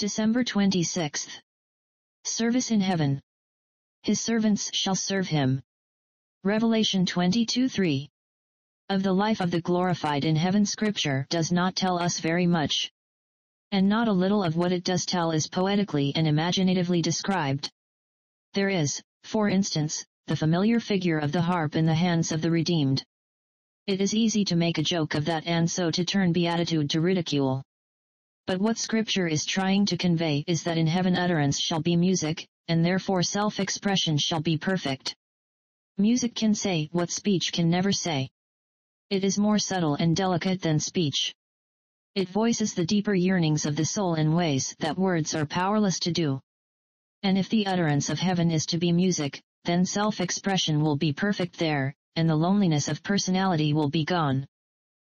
December 26th. Service in heaven. His servants shall serve him. Revelation 22:3. Of the life of the glorified in heaven scripture does not tell us very much. And not a little of what it does tell is poetically and imaginatively described. There is, for instance, the familiar figure of the harp in the hands of the redeemed. It is easy to make a joke of that and so to turn beatitude to ridicule. But what scripture is trying to convey is that in heaven utterance shall be music, and therefore self-expression shall be perfect. Music can say what speech can never say. It is more subtle and delicate than speech. It voices the deeper yearnings of the soul in ways that words are powerless to do. And if the utterance of heaven is to be music, then self-expression will be perfect there, and the loneliness of personality will be gone.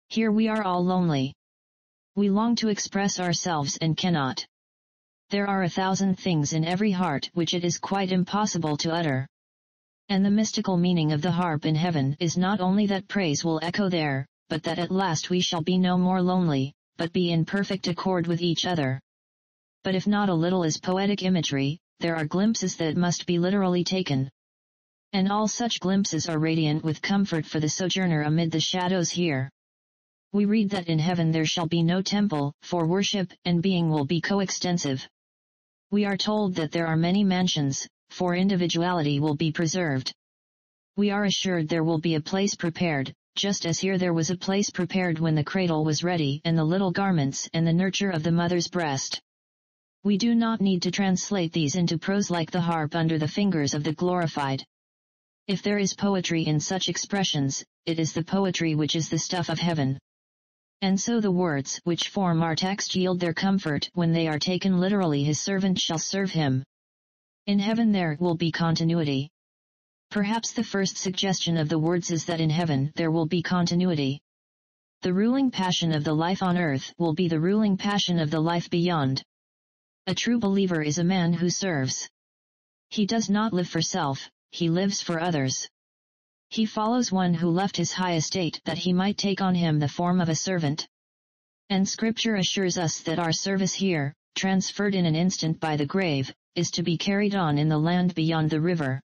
Here we are all lonely. We long to express ourselves and cannot. There are a thousand things in every heart which it is quite impossible to utter. And the mystical meaning of the harp in heaven is not only that praise will echo there, but that at last we shall be no more lonely, but be in perfect accord with each other. But if not a little is poetic imagery, there are glimpses that must be literally taken. And all such glimpses are radiant with comfort for the sojourner amid the shadows here. We read that in heaven there shall be no temple, for worship and being will be coextensive. We are told that there are many mansions, for individuality will be preserved. We are assured there will be a place prepared, just as here there was a place prepared when the cradle was ready and the little garments and the nurture of the mother's breast. We do not need to translate these into prose like the harp under the fingers of the glorified. If there is poetry in such expressions, it is the poetry which is the stuff of heaven. And so the words which form our text yield their comfort when they are taken literally his servant shall serve him, in heaven there will be continuity. Perhaps the first suggestion of the words is that in heaven there will be continuity. The ruling passion of the life on earth will be the ruling passion of the life beyond. A true believer is a man who serves. He does not live for self, he lives for others. He follows one who left his high estate that he might take on him the form of a servant. And scripture assures us that our service here, transferred in an instant by the grave, is to be carried on in the land beyond the river.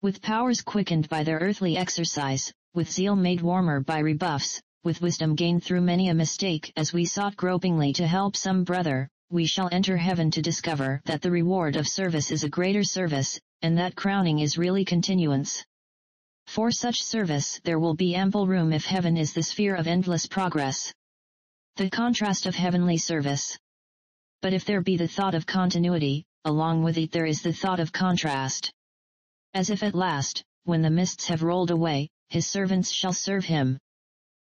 With powers quickened by their earthly exercise, with zeal made warmer by rebuffs, with wisdom gained through many a mistake as we sought gropingly to help some brother, we shall enter heaven to discover that the reward of service is a greater service, and that crowning is really continuance. For such service there will be ample room if heaven is the sphere of endless progress. The contrast of heavenly service. But if there be the thought of continuity, along with it there is the thought of contrast. As if at last, when the mists have rolled away, his servants shall serve him.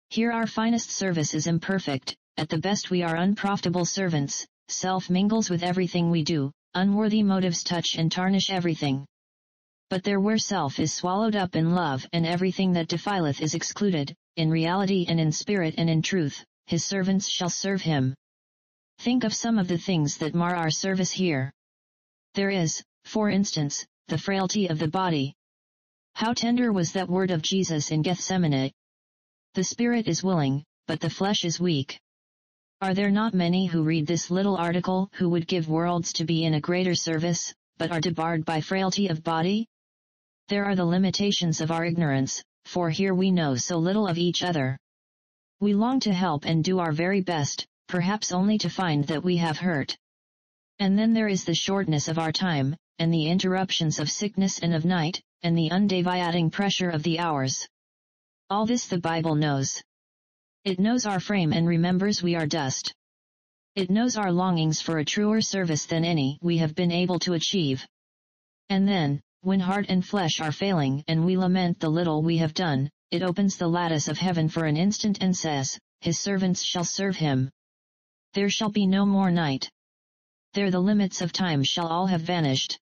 Here our finest service is imperfect, at the best we are unprofitable servants, self mingles with everything we do, unworthy motives touch and tarnish everything. But there where self is swallowed up in love and everything that defileth is excluded, in reality and in spirit and in truth, his servants shall serve him. Think of some of the things that mar our service here. There is, for instance, the frailty of the body. How tender was that word of Jesus in Gethsemane? The spirit is willing, but the flesh is weak. Are there not many who read this little article who would give worlds to be in a greater service, but are debarred by frailty of body? There are the limitations of our ignorance, for here we know so little of each other. We long to help and do our very best, perhaps only to find that we have hurt. And then there is the shortness of our time, and the interruptions of sickness and of night, and the undeviating pressure of the hours. All this the Bible knows. It knows our frame and remembers we are dust. It knows our longings for a truer service than any we have been able to achieve. And then, when heart and flesh are failing and we lament the little we have done, it opens the lattice of heaven for an instant and says, His servants shall serve him. There shall be no more night. There the limits of time shall all have vanished.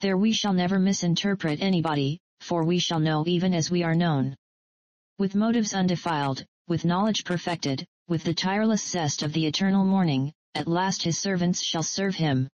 There we shall never misinterpret anybody, for we shall know even as we are known. With motives undefiled, with knowledge perfected, with the tireless zest of the eternal morning, at last his servants shall serve him.